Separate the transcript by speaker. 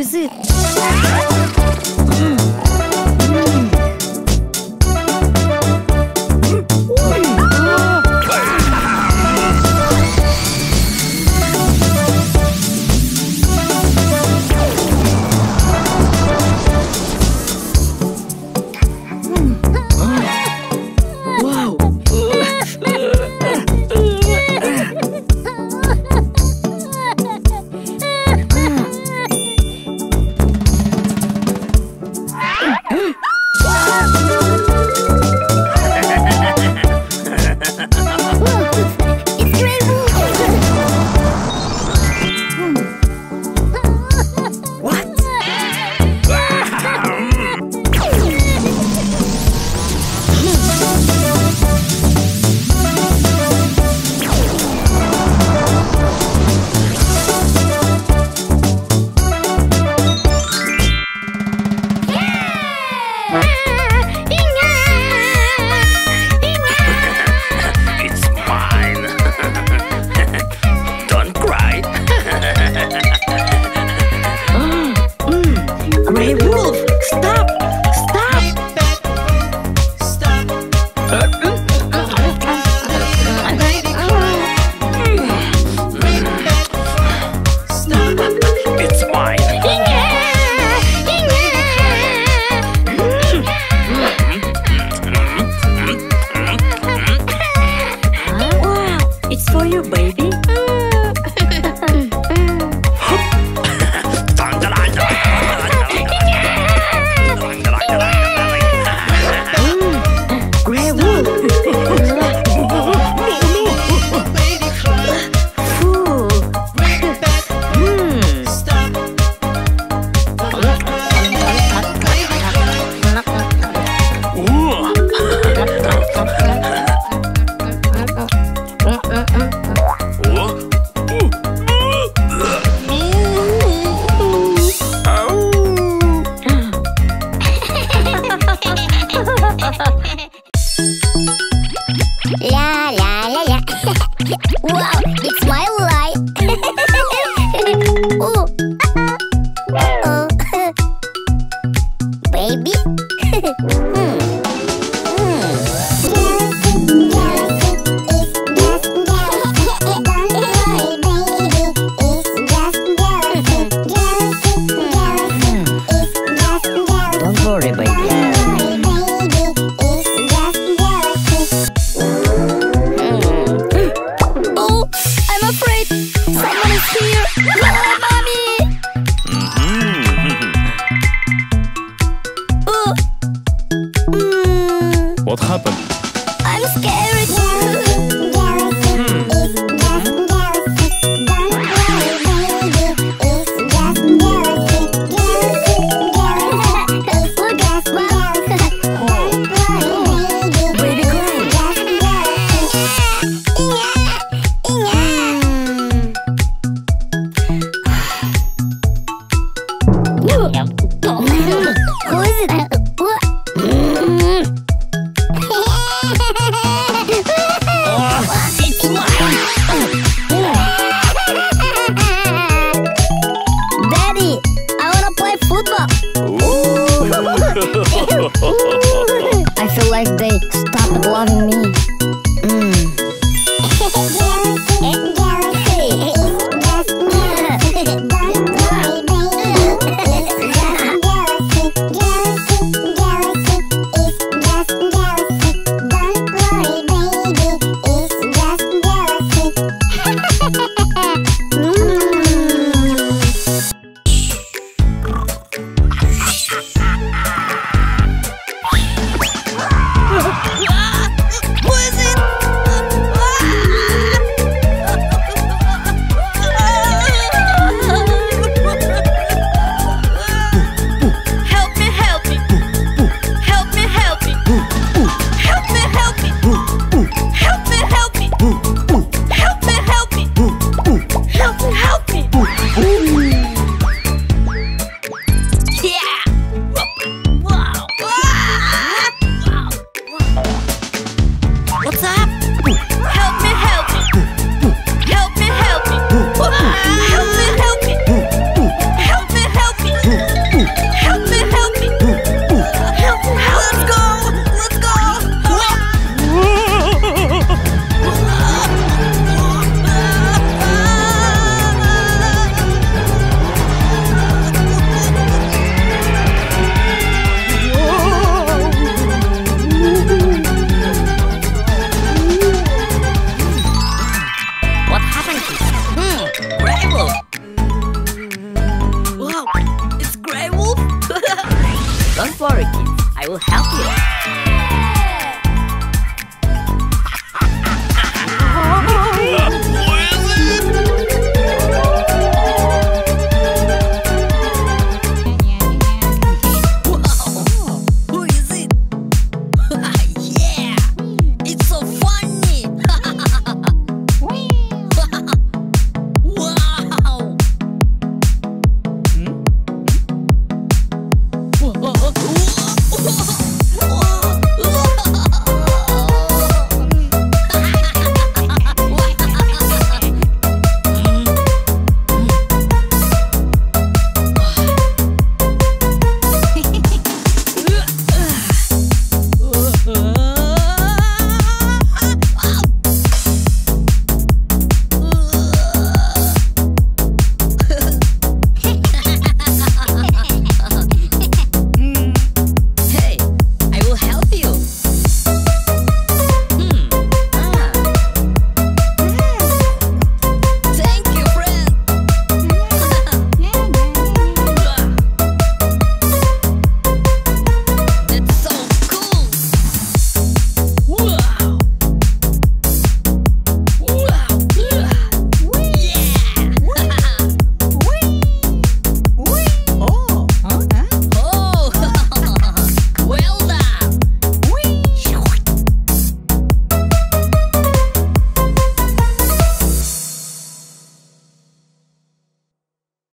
Speaker 1: is it? La la la la. Whoa. Like they stopped loving me.